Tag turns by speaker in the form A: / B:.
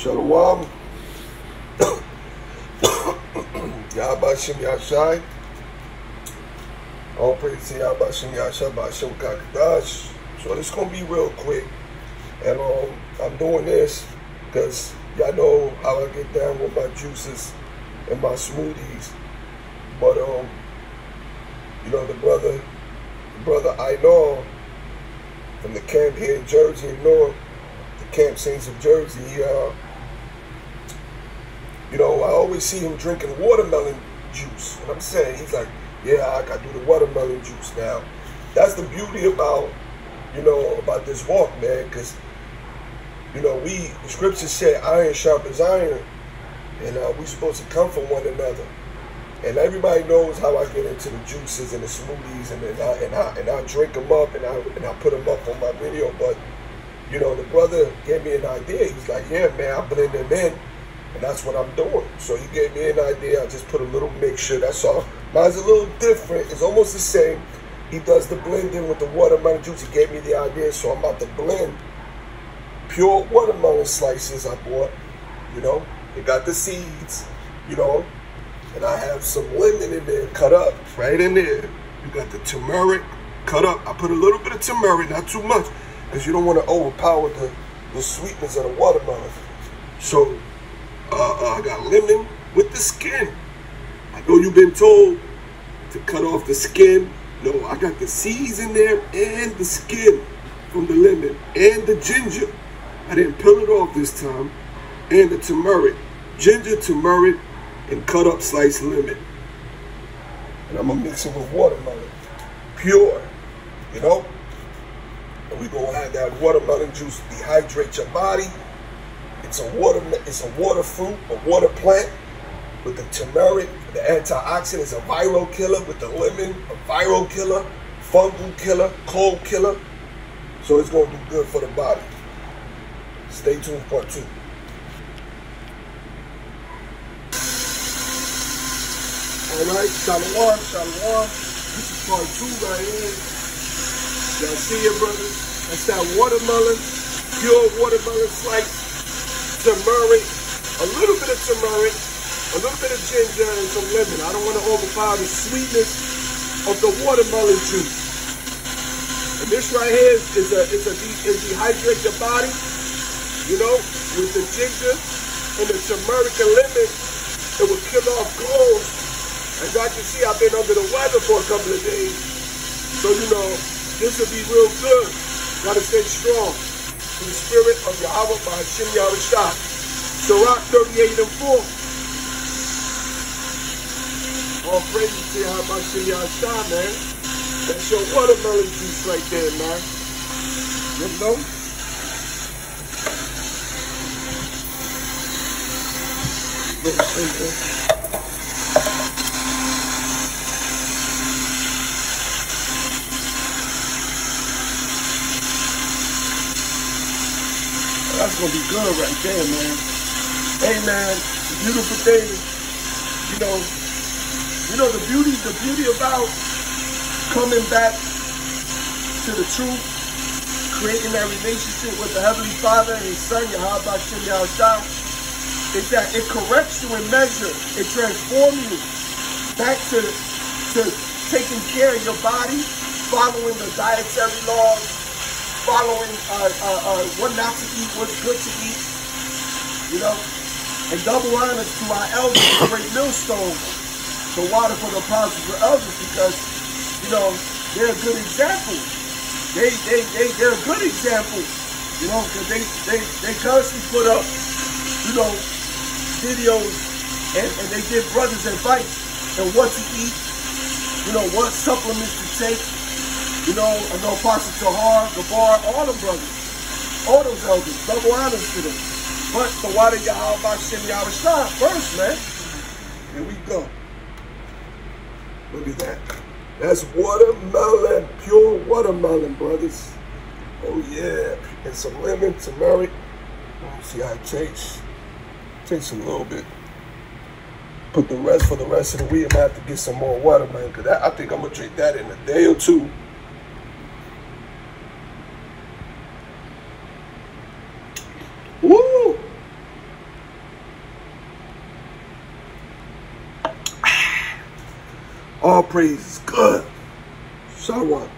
A: Shalom. Yahbashim Yashai. All praise to Yahbashim Yashai Bashim Kakadash. So this gonna be real quick. And um, I'm doing this because y'all know how I get down with my juices and my smoothies. But um, you know the brother, the brother I know from the camp here in Jersey, you know, the Camp Saints of Jersey. He, uh, you know, I always see him drinking watermelon juice, and I'm saying he's like, yeah, I got to do the watermelon juice now. That's the beauty about, you know, about this walk, man, because you know, we the scriptures say iron sharpens iron, and uh, we supposed to come from one another. And everybody knows how I get into the juices and the smoothies, and, and I and I and I drink them up, and I and I put them up on my video. But you know, the brother gave me an idea. He's like, "Yeah, man, I blend them in, and that's what I'm doing." So he gave me an idea. I just put a little mixture. That's all. Mine's a little different. It's almost the same. He does the blending with the watermelon juice. He gave me the idea, so I'm about to blend pure watermelon slices I bought. You know, they got the seeds. You know, and I have some lemon in there cut up right in there. You got the turmeric cut up. I put a little bit of turmeric, not too much, because you don't want to overpower the, the sweetness of the watermelon. So uh, I got lemon with the skin. I know you've been told to cut off the skin. No, I got the seeds in there and the skin from the lemon and the ginger. I didn't peel it off this time. And the turmeric. Ginger, turmeric, and cut up sliced lemon. And I'm gonna mix it with watermelon. Pure, you know? And we gonna have that watermelon juice dehydrate your body. It's a water it's a water fruit, a water plant with the turmeric, the antioxidant is a viral killer with the lemon, a viral killer, fungal killer, cold killer. So it's gonna do good for the body. Stay tuned part two. All right, shalom, shalom. This is part two right here. Y'all see it, brothers? That's that watermelon, pure watermelon slice, turmeric, a little bit of turmeric, a little bit of ginger, and some lemon. I don't want to overpower the sweetness of the watermelon juice. And this right here is, a is a is dehydrate your body, you know, with the ginger and the turmeric and lemon, it will kill off colds as y'all can see, I've been under the weather for a couple of days. So, you know, this will be real good. Gotta stay strong. In the spirit of Yahweh by Hashem Yahushua. Sirach 38 and 4. All praises to Yahweh by Hashem Yahushua, man. That's your watermelon juice right there, man. You know? That's gonna be good right there, man. Hey man, beautiful thing, you know, you know the beauty, the beauty about coming back to the truth, creating that relationship with the Heavenly Father and His Son, Shem Yahushua, is that it corrects you in measure, it transforms you back to, to taking care of your body, following the dietary laws, following uh, uh, uh, what not to eat, what's good to eat, you know. And double honors to our elders, the great millstones, the water for the apostles and elders, because you know they're a good example. They they they they're a good example, you know, because they they they constantly put up, you know, videos and, and they give brothers advice and what to eat, you know, what supplements to take. You know, I know Pastor Tahar, Gabar, all the brothers, all those elders, double honors to them. But the water Yahweh Bashem Yahweh first, man. Here we go. Look at that. That's watermelon, pure watermelon, brothers. Oh yeah. And some lemon, turmeric. See how it tastes. Tastes a little bit. Put the rest for the rest of the week. I'm gonna have to get some more watermelon because I think I'm gonna drink that in a day or two. All praise is good. Shalom.